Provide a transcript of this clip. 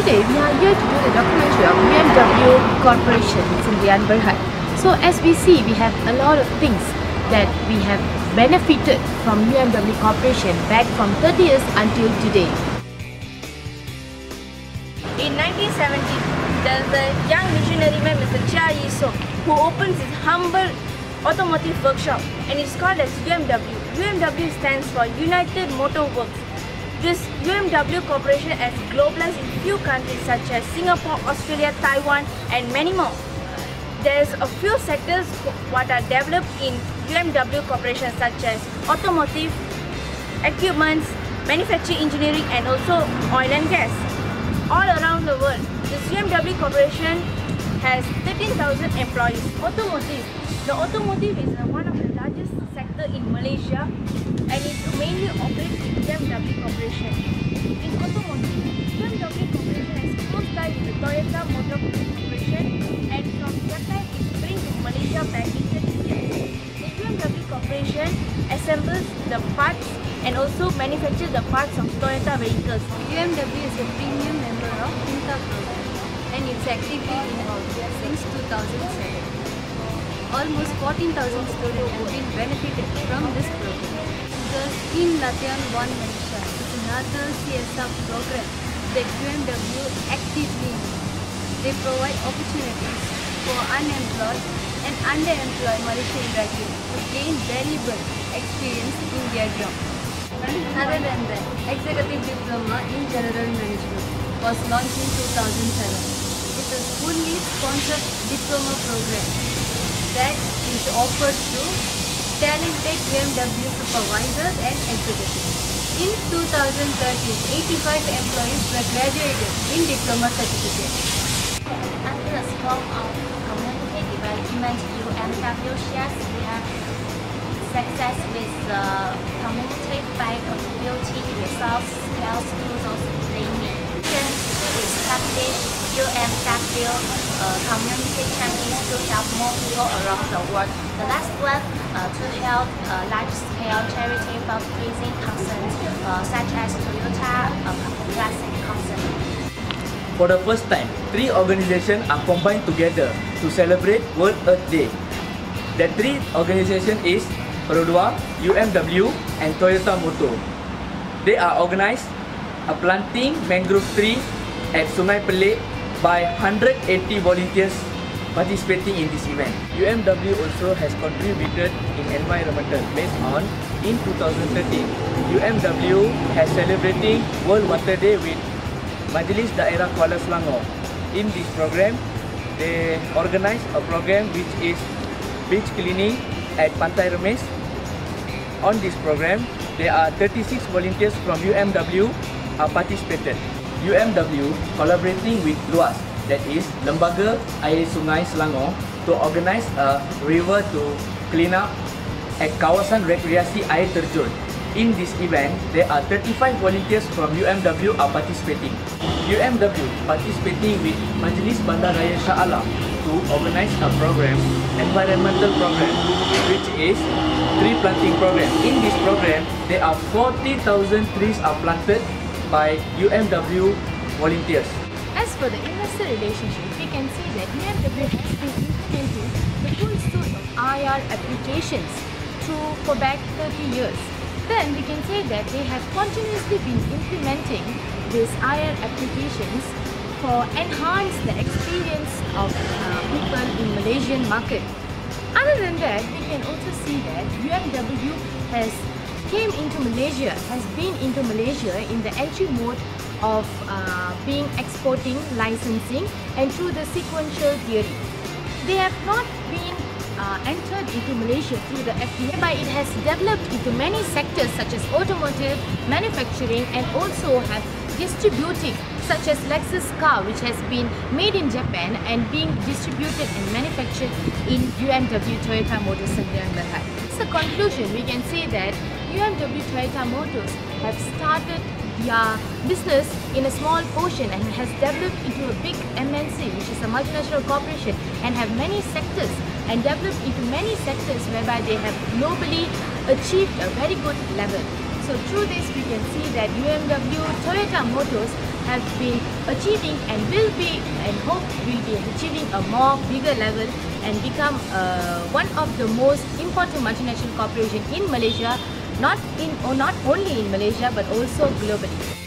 today we are here to do the documentary of UMW Corporation Sendirian Berhad. So as we see, we have a lot of things that we have benefited from UMW Corporation back from 30 years until today. In 1970, there's a young visionary man, Mr. Chia Yi-sung, who opens his humble automotive workshop and it's called as UMW. UMW stands for United Motor Works. This UMW Corporation has globalized in few countries such as Singapore, Australia, Taiwan and many more. There's a few sectors what are developed in UMW Corporation such as automotive, equipments, manufacturing engineering and also oil and gas. All around the world, this UMW Corporation has 13,000 employees. Automotive. The automotive is one of the largest sector in Malaysia and it mainly operates in UMW Corporation. In automotive, UMW Corporation has close ties with Toyota Motor Corporation and from Japan it brings Malaysia back in 30 years. The UMW Corporation assembles the parts and also manufactures the parts of Toyota vehicles. UMW is a premium member of PINTAR program and it's actively involved since 2007. Almost 14,000 students have been benefited from this program. Scheme Latihan One Malaysia is another CSR program that UMW actively. They provide opportunities for unemployed and underemployed Malaysian graduates to gain valuable experience in their job. Other than that, Executive Diploma in General Management was launched in 2007. It's a fully sponsored diploma program that is offered to talented UMW supervisors and executives. In 2013, 85 employees were graduated in diploma certificate. Under the scope of community development, UMW shares their success with uh, the community by contributing resource skills to those. Established UMW uh, community champions to help more people around the world. The last one uh, to help uh, large-scale charity fundraising concerns uh, such as Toyota uh, Classic Concern. For the first time, three organizations are combined together to celebrate World Earth Day. The three organizations is Perodua, UMW and Toyota Motor. They are organized a planting mangrove tree at Sungai Pelek by 180 volunteers participating in this event. UMW also has contributed in environmental based on in 2013. UMW has celebrating World Water Day with Majlis Daerah Kuala Selangor. In this program, they organize a program which is beach cleaning at Pantai Remis. On this program, there are 36 volunteers from UMW are participated. UMW collaborating with LUAS, that is Lembaga Air Sungai Selangor, to organize a river to clean up at kawasan rekreasi air terjun. In this event, there are 35 volunteers from UMW are participating. UMW participating with Majlis Bandaraya Shah Alam to organize a program, environmental program, which is tree planting program. In this program, there are 40,000 trees are planted by UMW volunteers. As for the investor relationship, we can see that UMW has been implementing the full suite of IR applications through for back 30 years. Then we can say that they have continuously been implementing these IR applications for enhance the experience of uh, people in Malaysian market. Other than that, we can also see that UMW has came into Malaysia, has been into Malaysia in the entry mode of uh, being exporting, licensing and through the sequential theory. They have not been uh, entered into Malaysia through the FTA, but it has developed into many sectors such as automotive, manufacturing and also have distributing such as Lexus car which has been made in Japan and being distributed and manufactured in UMW Toyota Motors Berhad. As a conclusion, we can say that UMW Toyota Motors have started their business in a small portion and has developed into a big MNC which is a multinational corporation and have many sectors and developed into many sectors whereby they have globally achieved a very good level. So through this we can see that UMW Toyota Motors have been achieving and will be and hope will be achieving a more bigger level and become uh, one of the most important multinational corporation in Malaysia, not in or not only in Malaysia but also globally.